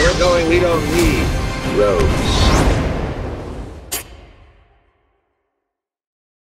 We're going, we don't need roads.